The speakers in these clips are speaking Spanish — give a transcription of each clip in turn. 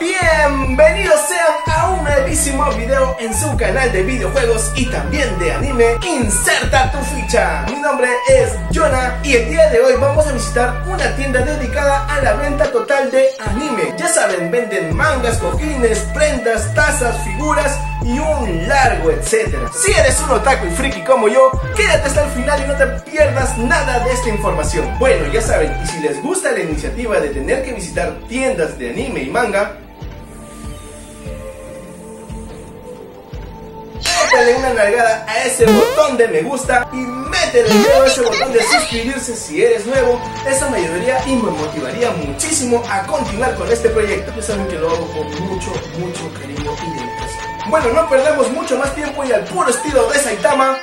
Bienvenidos sean a un nuevísimo video en su canal de videojuegos y también de anime. Inserta tu ficha. Mi nombre es Jonah y el día de hoy vamos a visitar una tienda dedicada a la venta total de anime. Ya saben, venden mangas, cojines, prendas, tazas, figuras y un largo etcétera. Si eres un otaku y friki como yo, quédate hasta el final y no te pierdas nada de esta información. Bueno, ya saben, y si les gusta la iniciativa de tener que visitar tiendas de anime y manga Dale una nalgada a ese botón de me gusta y métele a ese botón de suscribirse si eres nuevo. Eso me ayudaría y me motivaría muchísimo a continuar con este proyecto. Ya saben que lo hago con mucho, mucho cariño y dedicación. Bueno, no perdemos mucho más tiempo y al puro estilo de Saitama.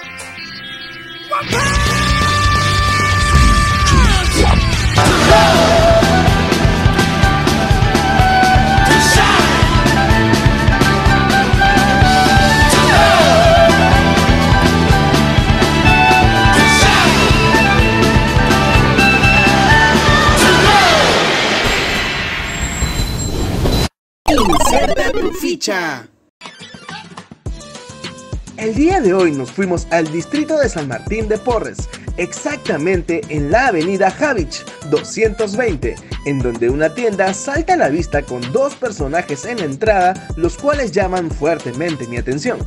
El día de hoy nos fuimos al distrito de San Martín de Porres, exactamente en la avenida Javich 220, en donde una tienda salta a la vista con dos personajes en entrada, los cuales llaman fuertemente mi atención.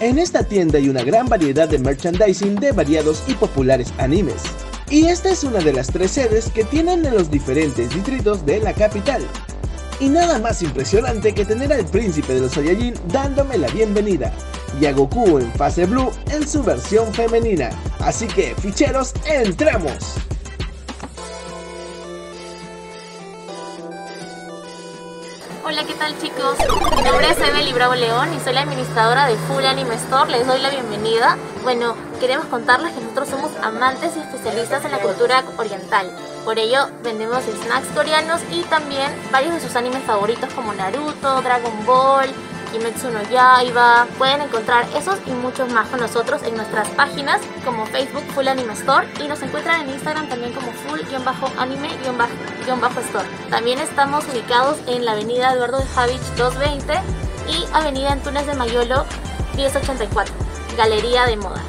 En esta tienda hay una gran variedad de merchandising de variados y populares animes. Y esta es una de las tres sedes que tienen en los diferentes distritos de la capital. Y nada más impresionante que tener al príncipe de los Saiyajin dándome la bienvenida, y a Goku en fase blue en su versión femenina. Así que, ficheros, entramos. Hola, ¿qué tal chicos? Mi nombre es Emily Bravo León y soy la administradora de Full Anime Store. Les doy la bienvenida. Bueno, queremos contarles que nosotros somos amantes y especialistas en la cultura oriental. Por ello, vendemos snacks coreanos y también varios de sus animes favoritos como Naruto, Dragon Ball, Kimetsu no Yaiba. Pueden encontrar esos y muchos más con nosotros en nuestras páginas como Facebook Full Anime Store y nos encuentran en Instagram también como Full-Anime-Store. También estamos ubicados en la avenida Eduardo de Javich 220 y avenida Antunes de Mayolo 1084, Galería de Moda.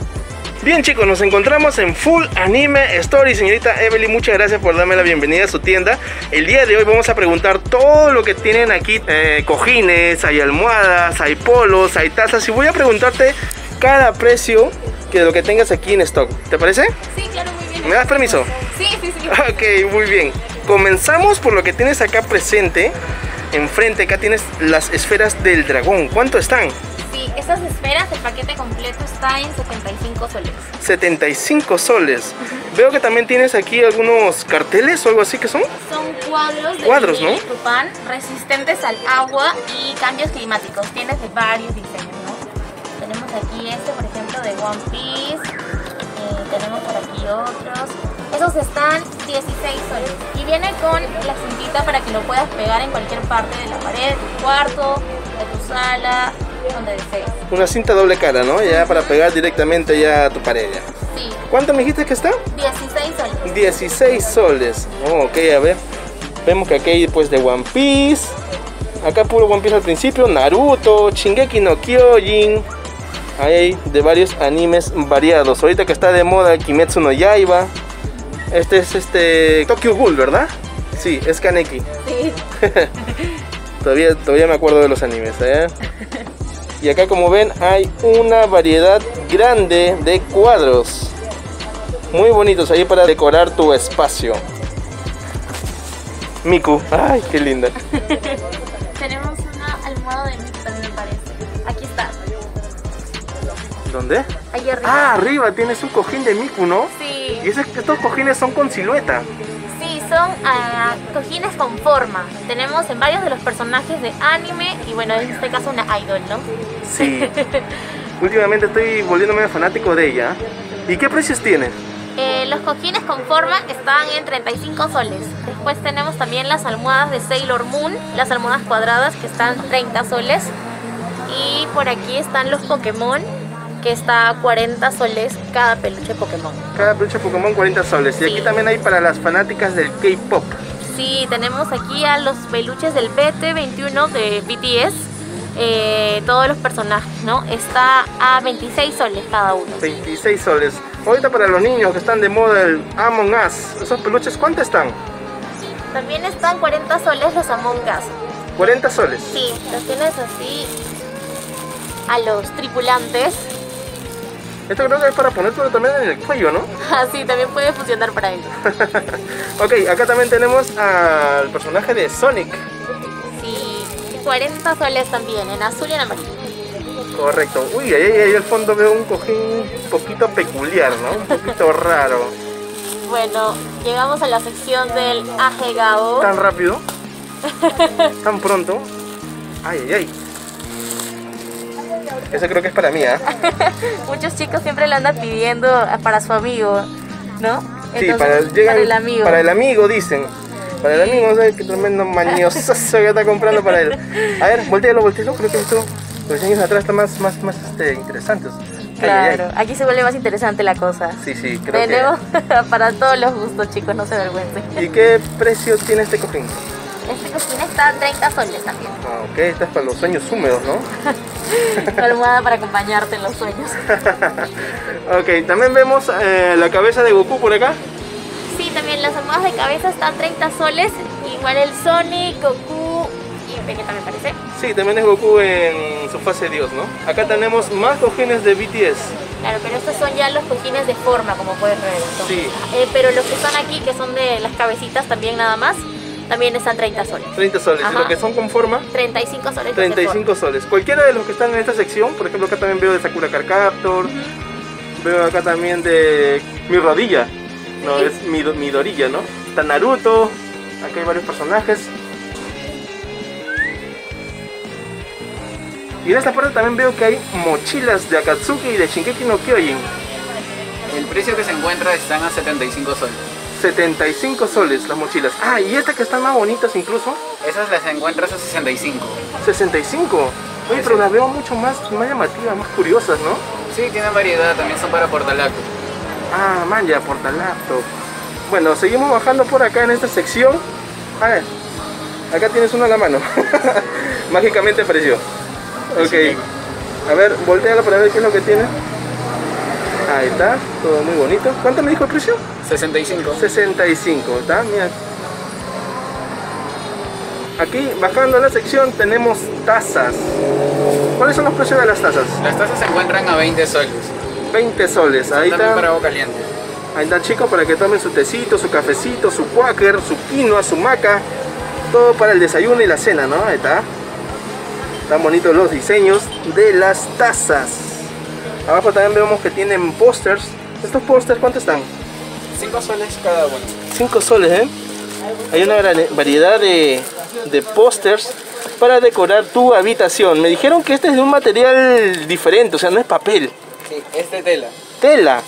Bien chicos, nos encontramos en Full Anime Story. Señorita Evelyn, muchas gracias por darme la bienvenida a su tienda. El día de hoy vamos a preguntar todo lo que tienen aquí. Eh, cojines, hay almohadas, hay polos, hay tazas. Y voy a preguntarte cada precio que de lo que tengas aquí en stock. ¿Te parece? Sí, claro, muy bien. ¿Me das permiso? Sí, sí, sí. Ok, muy bien. Comenzamos por lo que tienes acá presente. Enfrente acá tienes las esferas del dragón. ¿Cuánto están? Estas esferas, el paquete completo está en 75 soles. 75 soles. Veo que también tienes aquí algunos carteles o algo así que son. Son cuadros de Cuadros, ¿no? resistentes al agua y cambios climáticos. Tienes de varios diseños, ¿no? Tenemos aquí este, por ejemplo, de One Piece. eh, tenemos por aquí otros. Esos están 16 soles. Y viene con la cintita para que lo puedas pegar en cualquier parte de la pared, de tu cuarto, de tu sala. Una cinta doble cara, ¿no? Ya para pegar directamente ya a tu pared. ya. Sí, ¿Cuánto me dijiste que está? 16 soles. 16 soles. Oh, ok, a ver. Vemos que aquí hay pues de One Piece. Acá puro One Piece al principio. Naruto, Shingeki no Kyojin. Ahí hay de varios animes variados. Ahorita que está de moda Kimetsu no Yaiba. Este es este Tokyo Ghoul, ¿verdad? Sí, es Kaneki. Sí. Todavía, todavía me acuerdo de los animes, ¿eh? Y acá como ven hay una variedad grande de cuadros. Muy bonitos ahí para decorar tu espacio. Miku, ay, qué linda. Tenemos una almohada de también me parece. Aquí está. ¿Dónde? Ahí arriba. Ah, arriba tienes un cojín de Miku, ¿no? Sí. Y ese- estos cojines son con silueta. Son ah, cojines con forma. Tenemos en varios de los personajes de anime y bueno, en este caso una idol, ¿no? Sí. Últimamente estoy volviéndome fanático de ella. ¿Y qué precios tiene? Eh, los cojines con forma están en 35 soles. Después tenemos también las almohadas de Sailor Moon, las almohadas cuadradas que están 30 soles. Y por aquí están los Pokémon, que está a 40 soles cada peluche Pokémon. Cada peluche Pokémon 40 soles. Y aquí también hay para las fanáticas del K-pop. Sí, tenemos aquí a los peluches del BT21 de BTS. eh, todos los personajes, ¿no? Está a 26 soles cada uno. 26 soles. Ahorita para los niños que están de moda el Among Us, esos peluches, ¿cuánto están? También están 40 soles los Among Us. 40 soles. Sí, los tienes así a los tripulantes. Esto creo que es para ponértelo también en el cuello, ¿no? Así también puede funcionar para ellos. ok, acá también tenemos al personaje de Sonic. Sí, 40 soles también, en azul y en amarillo. Correcto. Uy, ahí, ahí al fondo veo un cojín un poquito peculiar, ¿no? Un poquito raro. Bueno, llegamos a la sección del ajegao. Tan rápido. Tan pronto. Ay, ay, ay. Ese creo que es para mí, ¿ah? Muchos chicos siempre lo andan pidiendo para su amigo, ¿no? Sí, para, llegan- para el amigo. Para el amigo, dicen. Para el amigo, ¿sabes qué tremendo mañosazo que está comprando para él? A ver, voltealo, voltealo. Creo que esto, los años atrás está más, más, más este, interesantes. Ay, ay, ay. Claro, aquí se vuelve más interesante la cosa. Sí, sí, creo Tenemos para todos los gustos, chicos, no se avergüencen. ¿Y qué precio tiene este cojín? Este cocina está a 30 soles también. Ah, ok, esta es para los sueños húmedos, ¿no? La almohada para acompañarte en los sueños. ok, también vemos eh, la cabeza de Goku por acá. Sí, también las almohadas de cabeza están 30 soles. Igual el Sonic, Goku y Vegeta me parece. Sí, también es Goku en su fase Dios, ¿no? Acá tenemos más cojines de BTS. Claro, pero estos son ya los cojines de forma, como puedes ver. Sí. Eh, pero los que están aquí, que son de las cabecitas también nada más, también están 30 soles. 30 soles. Y los que son con forma, 35 soles. los de forma. 35 soles. Cualquiera de los que están en esta sección, por ejemplo, acá también veo de Sakura Card Captor, veo acá también de mi rodilla, no, Sí. es mi, mi dorilla, ¿no? Está Naruto, acá hay varios personajes. Y en esta parte también veo que hay mochilas de Akatsuki y de Shinkeki no Kyojin. El precio que se encuentra están a 75 soles. 75 soles las mochilas. Ah, y estas que están más bonitas incluso, Esas las encuentras a 65. 65. Oye, pero las veo mucho más, más llamativas, más curiosas, ¿no? Sí, tienen variedad, también son para portalaco. Ah, man, ya, portalaptop. Bueno, seguimos bajando por acá en esta sección. A ver, acá tienes uno a la mano. Mágicamente apareció. Ok. A ver, volteala para ver qué es lo que tiene. Ahí está, todo muy bonito. ¿Cuánto me dijo el precio? 65. 65, ¿está? Mira. Aquí, bajando la sección, tenemos tazas. ¿Cuáles son los precios de las tazas? Las tazas se encuentran a 20 soles. 20 soles. Ahí está. para agua caliente. Ahí está chicos para que tomen su tecito, su cafecito, su quaker, su quinoa, su maca. Todo para el desayuno y la cena, ¿no? Ahí está. Están bonitos los diseños de las tazas. Abajo también vemos que tienen pósters. ¿Estos pósters cuánto están? 5 soles cada uno. 5 soles, ¿eh? Hay una vari- variedad de, de pósters para decorar tu habitación. Me dijeron que este es de un material diferente, o sea, no es papel. Sí, es de tela. Tela.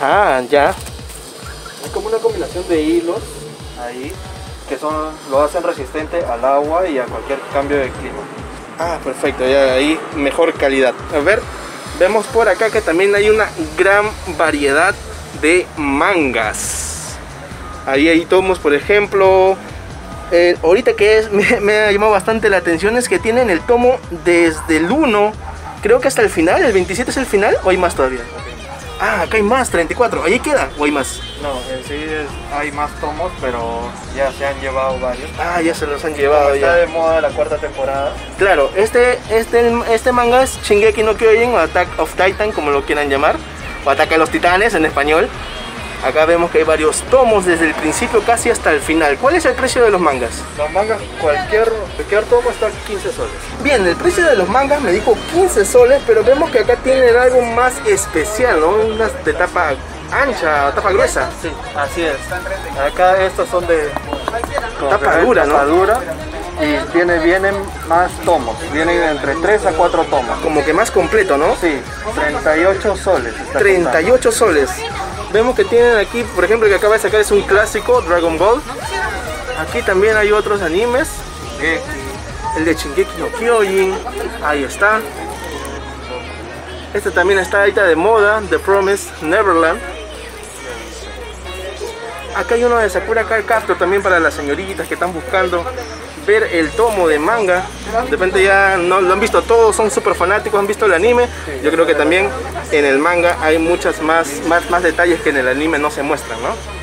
Ah, ya. Es como una combinación de hilos ahí que son lo hacen resistente al agua y a cualquier cambio de clima. Ah, perfecto, ya ahí mejor calidad. A ver, vemos por acá que también hay una gran variedad de mangas. Ahí hay tomos, por ejemplo. eh, ahorita que es, me, me ha llamado bastante la atención es que tienen el tomo desde el 1, creo que hasta el final, el 27 es el final, o hay más todavía. Ah, acá hay más, 34. ¿Ahí queda o hay más? No, en sí es- hay más tomos, pero ya se han llevado varios. Ah, ya se los han Como llevado está ya. de moda la cuarta temporada. Claro, este, este, este manga es Shingeki no Kyojin o Attack of Titan, como lo quieran llamar, o Ataque a los Titanes en español. Acá vemos que hay varios tomos desde el principio casi hasta el final. ¿Cuál es el precio de los mangas? Los mangas, cualquier, cualquier tomo está 15 soles. Bien, el precio de los mangas me dijo 15 soles, pero vemos que acá tienen algo más especial, ¿no? Unas de tapa ancha, tapa gruesa. Sí, así es. Acá estos son de Tapa dura, ¿no? tapa dura y viene, vienen más tomos. Vienen entre 3 a 4 tomos. Como que más completo, ¿no? Sí, 38 soles. está 38 soles. Vemos que tienen aquí, por ejemplo, que acaba de sacar es un clásico, Dragon Ball. Aquí también hay otros animes. El de Shingeki no Kyojin. Ahí está. Este también está ahorita de moda, The Promise Neverland. Acá hay uno de Sakura Card Captor también para las señoritas que están buscando ver el tomo de manga. De repente ya no lo han visto todos, son súper fanáticos, han visto el anime. Yo creo que también en el manga hay muchas más, más, más detalles que en el anime no se muestran, ¿no?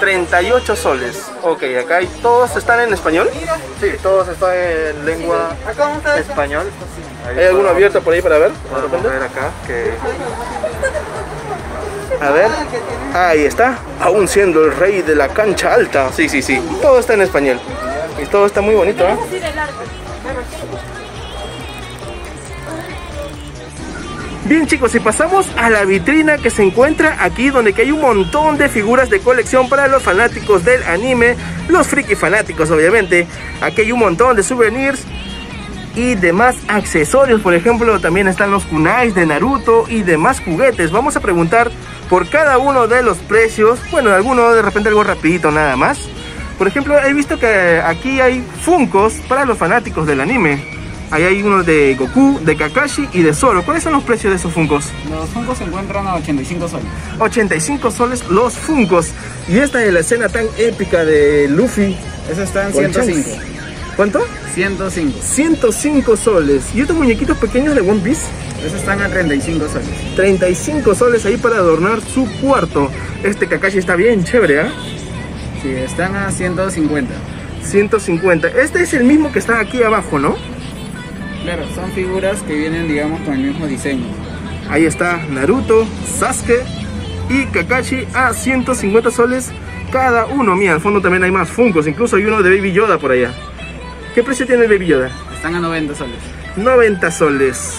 38 soles. Ok, acá hay, todos están en español. Sí, todos están en lengua español. ¿Hay alguno abierto por ahí para ver? Podemos repente. ver acá que A ver, ahí está, aún siendo el rey de la cancha alta. Sí, sí, sí, todo está en español. Y todo está muy bonito, ¿eh? Bien chicos, y pasamos a la vitrina que se encuentra aquí donde hay un montón de figuras de colección para los fanáticos del anime, los friki fanáticos obviamente. Aquí hay un montón de souvenirs y demás accesorios. Por ejemplo, también están los kunais de Naruto y demás juguetes. Vamos a preguntar por cada uno de los precios. Bueno, alguno de repente algo rapidito nada más. Por ejemplo, he visto que aquí hay Funkos para los fanáticos del anime. Ahí hay uno de Goku, de Kakashi y de Zoro. ¿Cuáles son los precios de esos Funkos? Los Funkos se encuentran a 85 soles. 85 soles los Funkos. Y esta es la escena tan épica de Luffy. Eso está en con 105. Shanks. ¿Cuánto? 105. 105 soles. ¿Y estos muñequitos pequeños de One Piece? Esos están a 35 soles. 35 soles ahí para adornar su cuarto. Este Kakashi está bien chévere, ¿ah? Sí, están a 150. 150. Este es el mismo que está aquí abajo, ¿no? Claro, son figuras que vienen, digamos, con el mismo diseño. Ahí está Naruto, Sasuke y Kakashi a 150 soles cada uno. Mira, al fondo también hay más Funkos. Incluso hay uno de Baby Yoda por allá. ¿Qué precio tiene el Baby Yoda? Están a 90 soles. 90 soles.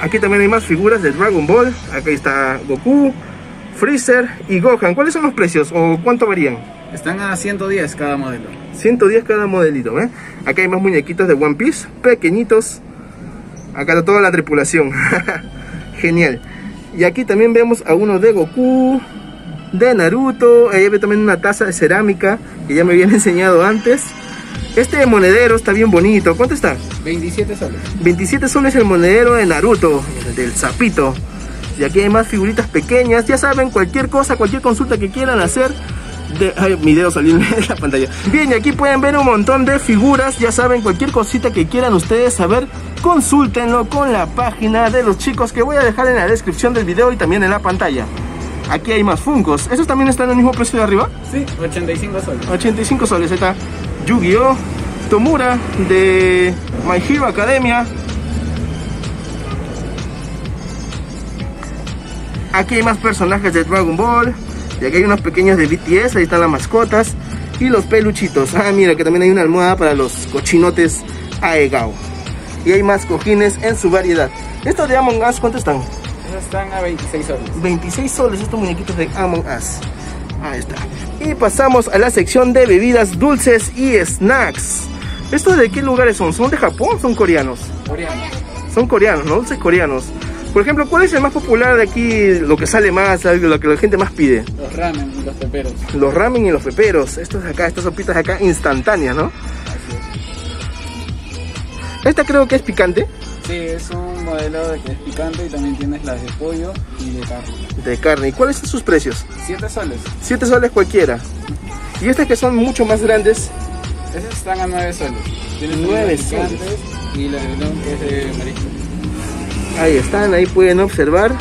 Aquí también hay más figuras de Dragon Ball. Aquí está Goku, Freezer y Gohan. ¿Cuáles son los precios o cuánto varían? Están a 110 cada modelo. 110 cada modelito, ¿eh? Acá hay más muñequitos de One Piece, pequeñitos. Acá está toda la tripulación. Genial. Y aquí también vemos a uno de Goku, de Naruto. Ahí ve también una taza de cerámica que ya me habían enseñado antes. Este monedero está bien bonito. ¿Cuánto está? 27 soles. 27 soles el monedero de Naruto, el del sapito. Y aquí hay más figuritas pequeñas. Ya saben, cualquier cosa, cualquier consulta que quieran hacer. De, ay, mi dedo salió en la pantalla. Bien, y aquí pueden ver un montón de figuras. Ya saben, cualquier cosita que quieran ustedes saber, consúltenlo con la página de los chicos que voy a dejar en la descripción del video y también en la pantalla. Aquí hay más Funkos. ¿Esos también están en el mismo precio de arriba? Sí, 85 soles. 85 soles. Está Yu-Gi-Oh! Tomura de My Hero Academia. Aquí hay más personajes de Dragon Ball. Y aquí hay unos pequeños de BTS. Ahí están las mascotas. Y los peluchitos. Ah, mira que también hay una almohada para los cochinotes Aegao. Y hay más cojines en su variedad. Estos de Among Us, ¿cuánto están? Esos están a 26 soles. 26 soles estos muñequitos de Among Us. Ahí está. Y pasamos a la sección de bebidas dulces y snacks. ¿Estos de qué lugares son? ¿Son de Japón o son coreanos? Coreano. Son coreanos, ¿no? Dulces coreanos. Por ejemplo, ¿cuál es el más popular de aquí? Lo que sale más, lo que la gente más pide. Los ramen y los peperos. Los ramen y los peperos. Estos de acá, estas sopitas de acá instantáneas, ¿no? Esta creo que es picante. Sí, es un modelo de que es picante y también tienes las de pollo y de carne. De carne. ¿Y cuáles son sus precios? 7 soles. 7 soles cualquiera. Y estas que son mucho más grandes, Esos están a 9 soles. Tienes Nueve unos picantes y la de que es de marisco. Ahí están, ahí pueden observar.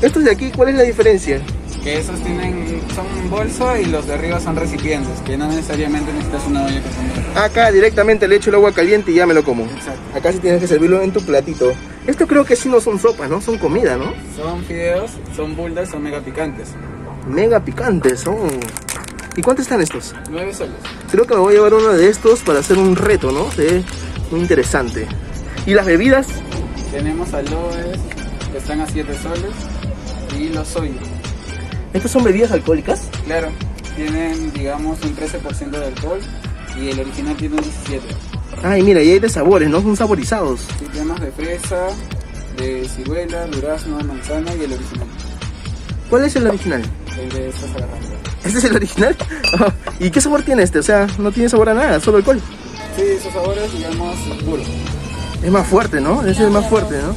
Estos de aquí, ¿cuál es la diferencia? Que esos tienen, son bolso y los de arriba son recipientes, que no necesariamente necesitas una olla que son Acá directamente le echo el agua caliente y ya me lo como. Exacto. Acá sí tienes que servirlo en tu platito. Esto creo que sí no son sopas, ¿no? Son comida, ¿no? Son fideos, son buldas, son mega picantes. Mega picantes, oh. ¿Y cuánto están estos? 9 soles. Creo que me voy a llevar uno de estos para hacer un reto, ¿no? Muy interesante. ¿Y las bebidas? Tenemos aloes, que están a 7 soles, y los soy. ¿Estas son bebidas alcohólicas? Claro, tienen, digamos, un 13% de alcohol y el original tiene un 17%. Ay, mira, y hay de sabores, ¿no? Son saborizados. Sí, tenemos de fresa, de ciruela, durazno, manzana y el original, ¿Cuál es el original? el de salsa. ¿Este es el original? ¿Y qué sabor tiene este? O sea, no tiene sabor a nada, solo alcohol. Sí, esos sabores, digamos, puros. Es más fuerte, ¿no? Ese es más fuerte, ¿no?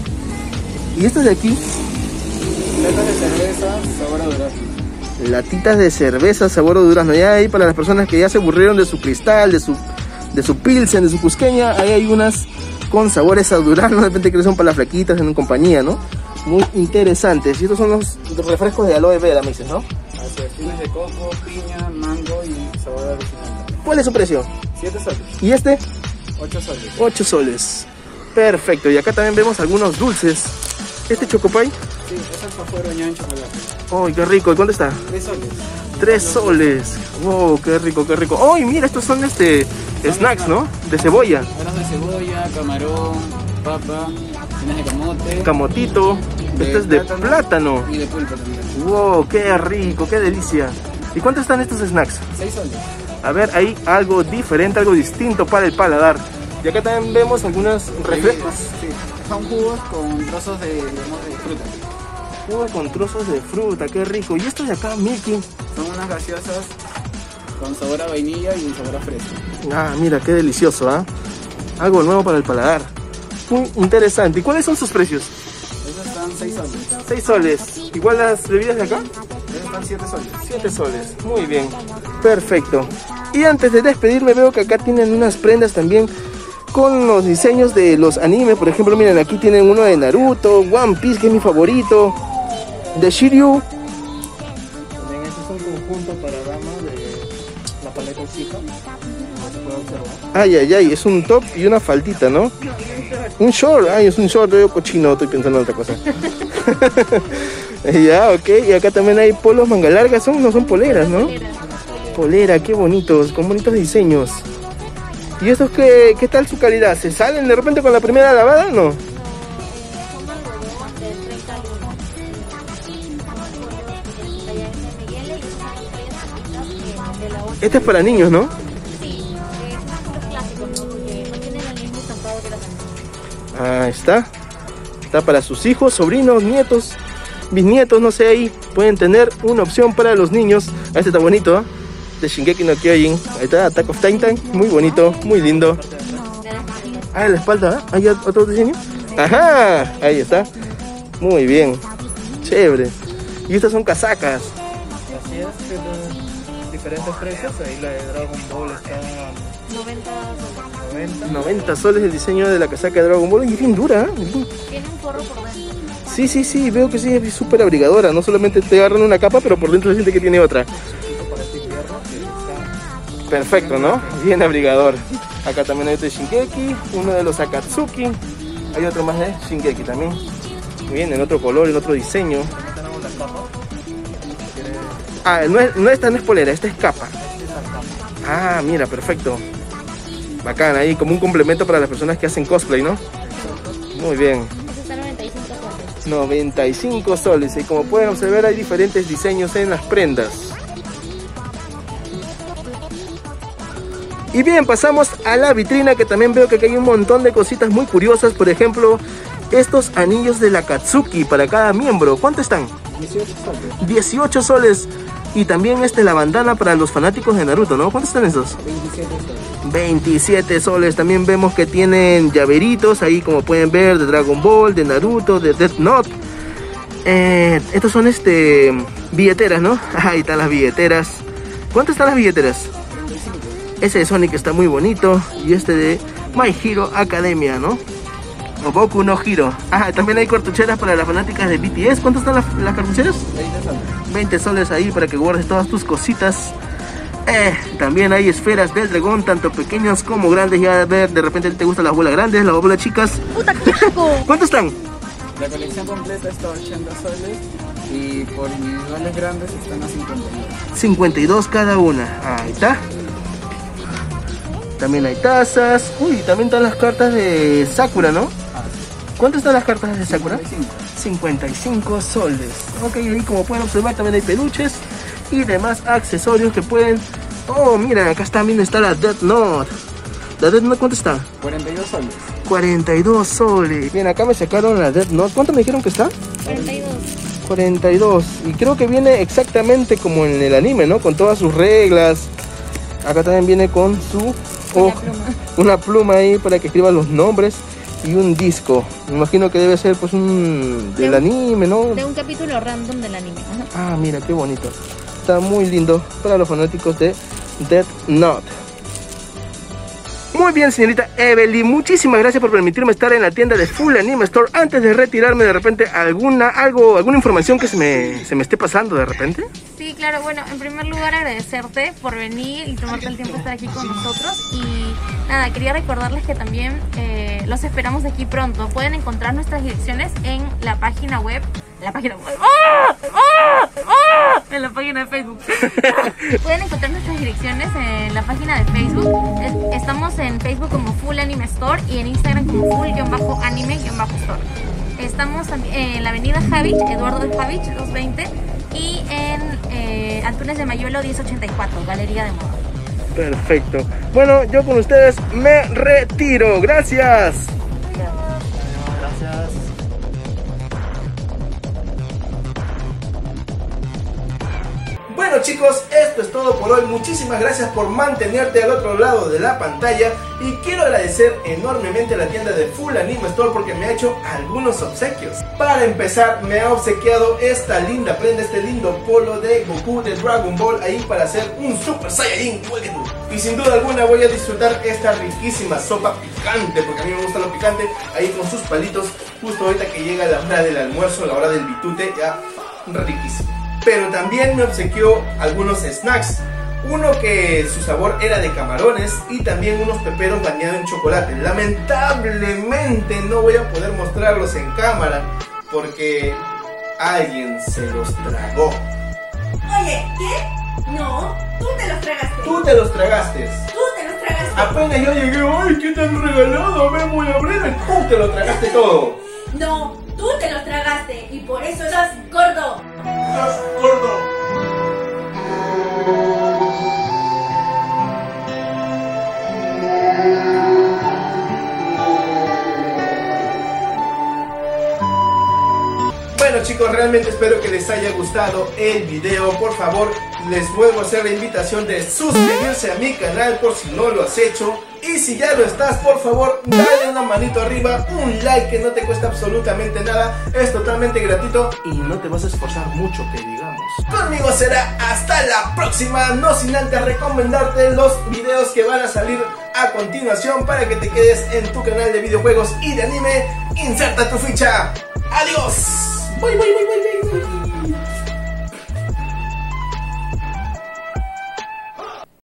¿Y estos de aquí? Latas de cerveza, sabor a durazno. Latitas de cerveza sabor a durazno. Ya ahí para las personas que ya se aburrieron de su cristal, de su, de su pilsen, de su cusqueña, ahí hay unas con sabores a durazno. De repente que son para las flaquitas en compañía, ¿no? Muy interesantes. Y estos son los refrescos de aloe vera, me dices, ¿no? Así es, de coco, piña, mango y sabor original. ¿Cuál es su precio? 7 soles, ¿Y este? 8 soles. 8 soles. Perfecto. Y acá también vemos algunos dulces. Este chocopay. Sí, es alfajor bañado en chocolate. ¡Ay, qué rico! ¿Y cuánto está? 3 soles. 3 soles. ¡Wow! ¡Qué rico, qué rico! ¡Ay, mira! Estos son este snacks, ¿no? De cebolla. Granos de cebolla, camarón, papa, de camote. Camotito. de Este es de plátano. Y de pulpa también. ¡Wow! ¡Qué rico! ¡Qué delicia! ¿Y cuánto están estos snacks? 6 soles. A ver, hay algo diferente, algo distinto para el paladar. Y acá también vemos algunos refrescos. Sí, son jugos con trozos de, digamos, de fruta. Jugo con trozos de fruta, qué rico. Y estos de acá, Milky. Son unas gaseosas con sabor a vainilla y un sabor a fresa. Ah, mira, qué delicioso, ¿ah? Algo nuevo para el paladar. Muy interesante. ¿Y cuáles son sus precios? Esas están 6 soles. 6 soles. ¿Igual las bebidas de acá? Esas están 7 soles. 7 soles. Muy bien. Perfecto. Y antes de despedirme veo que acá tienen unas prendas también con los diseños de los animes. Por ejemplo, miren, aquí tienen uno de Naruto, One Piece, que es mi favorito, de Shiryu. También este es un conjunto para damas de la paleta chica. se puede observar. Ay, ay, ay, es un top y una faldita, ¿no? Un short, ay, es un short, yo cochino, estoy pensando en otra cosa. ya, ok, y acá también hay polos manga largas, son, no son poleras, ¿no? Polera, qué bonitos, con bonitos diseños. ¿Y estos qué, qué tal su calidad? ¿Se salen de repente con la primera lavada? No. Son algodón de 30 lunas. Y son talla ML y son de la otra. Este es para niños, ¿no? Sí, es ¿no? Porque no tienen el mismo estampado que las. Ahí está. Está para sus hijos, sobrinos, nietos, bisnietos, no sé, ahí pueden tener una opción para los niños. Este está bonito, ¿ah? De Shingeki no Kyojin. Ahí está, Attack of Titan. Muy bonito, muy lindo. Ah, en la espalda, ¿ah? ¿Hay otro diseño? Ajá, ahí está. Muy bien. Chévere. Y estas son casacas. Así es, tiene diferentes precios. Ahí la de Dragon Ball está 90 soles. 90. 90 soles el diseño de la casaca de Dragon Ball. Y es bien dura, ¿ah? Tiene un forro por dentro. Sí, sí, sí, veo que sí es súper abrigadora. No solamente te agarran una capa, pero por dentro se siente que tiene otra. Perfecto, ¿no? Bien abrigador. Acá también hay otro de Shingeki, uno de los Akatsuki. Hay otro más de Shingeki también. Muy bien, en otro color, en otro diseño. Ah, no, es, no esta no es polera, esta es capa. Ah, mira, perfecto. Bacán, ahí como un complemento para las personas que hacen cosplay, ¿no? Muy bien. Ese está 95 soles. 95 soles y como pueden observar hay diferentes diseños en las prendas. Y bien, pasamos a la vitrina que también veo que aquí hay un montón de cositas muy curiosas. Por ejemplo, estos anillos de la Katsuki para cada miembro. ¿Cuánto están? 18 soles. 18 soles. Y también este la bandana para los fanáticos de Naruto, ¿no? ¿Cuántos están esos? 27 soles. 27 soles. También vemos que tienen llaveritos ahí, como pueden ver, de Dragon Ball, de Naruto, de Death Note. Eh, estos son este billeteras, ¿no? Ahí están las billeteras. ¿Cuántas están las billeteras? Ese de Sonic está muy bonito. Y este de My Hero Academia, ¿no? O Boku no Hero. Ah, también hay cartucheras para las fanáticas de BTS. ¿Cuántas están las, las cartucheras? 20 soles. 20 soles ahí para que guardes todas tus cositas. Eh, también hay esferas del dragón, tanto pequeñas como grandes. Ya a ver, de repente te gustan las bolas grandes, las bolas chicas. ¡Puta, qué! ¿Cuántos están? La colección completa está a 80 soles y por individuales grandes están a 52. 52 cada una. Ahí está. También hay tazas. Uy, también están las cartas de Sakura, ¿no? ¿Cuánto están las cartas de Sakura? 55 soles. Ok, ahí como pueden observar también hay peluches y demás accesorios que pueden... Oh, miren, acá también está la Death Note. ¿La Death Note cuánto está? 42 soles. 42 soles. Bien, acá me sacaron la Death Note. ¿Cuánto me dijeron que está? 42. 42. Y creo que viene exactamente como en el anime, ¿no? Con todas sus reglas. Acá también viene con su hoja- pluma. una pluma ahí para que escriban los nombres y un disco. Me imagino que debe ser pues un del De anime, ¿no? De un capítulo random del anime. Ajá. Ah, mira, qué bonito. está muy lindo para los fanáticos de Dead Note. Muy bien, señorita Evelyn, muchísimas gracias por permitirme estar en la tienda de Full Anime Store. Antes de retirarme, de repente, alguna, algo, alguna información que se me, se me esté pasando de repente. Sí, claro, bueno, en primer lugar agradecerte por venir y tomarte el tiempo de estar aquí con nosotros. Y nada, quería recordarles que también eh, los esperamos aquí pronto. Pueden encontrar nuestras direcciones en la página web la página web. ¡Ah! ¡Ah! ¡Ah! En la página de Facebook. Pueden encontrar nuestras direcciones en la página de Facebook. Estamos en Facebook como Full Anime Store y en Instagram como Full-Anime-Store. Estamos en la avenida Javich, Eduardo de Javich, 220 y en eh, Antunes de Mayuelo 1084, Galería de Moda. Perfecto. Bueno, yo con ustedes me retiro. Gracias. Esto es todo por hoy. Muchísimas gracias por mantenerte al otro lado de la pantalla y quiero agradecer enormemente a la tienda de Full Anime Store porque me ha hecho algunos obsequios. Para empezar, me ha obsequiado esta linda prenda, este lindo polo de Goku de Dragon Ball ahí para hacer un Super Saiyajin. Y sin duda alguna voy a disfrutar esta riquísima sopa picante porque a mí me gusta lo picante ahí con sus palitos justo ahorita que llega la hora del almuerzo, la hora del bitute, ya riquísimo pero también me obsequió algunos snacks. Uno que su sabor era de camarones y también unos peperos bañados en chocolate. Lamentablemente no voy a poder mostrarlos en cámara porque alguien se los tragó. Oye, ¿qué? No, tú te los tragaste. Tú te los tragaste. Tú te los tragaste. Apenas yo llegué, ¡ay, qué te han regalado! Me voy a abrir. Tú te lo tragaste todo. No, tú te los tragaste y por eso estás gordo. Bueno chicos, realmente espero que les haya gustado el video. Por favor, les vuelvo a hacer la invitación de suscribirse a mi canal por si no lo has hecho. Y si ya lo estás, por favor, dale una manito arriba, un like que no te cuesta absolutamente nada, es totalmente gratuito y no te vas a esforzar mucho, que digamos. Conmigo será hasta la próxima, no sin antes recomendarte los videos que van a salir a continuación para que te quedes en tu canal de videojuegos y de anime. Inserta tu ficha. Adiós. Bye, bye, bye, bye, bye.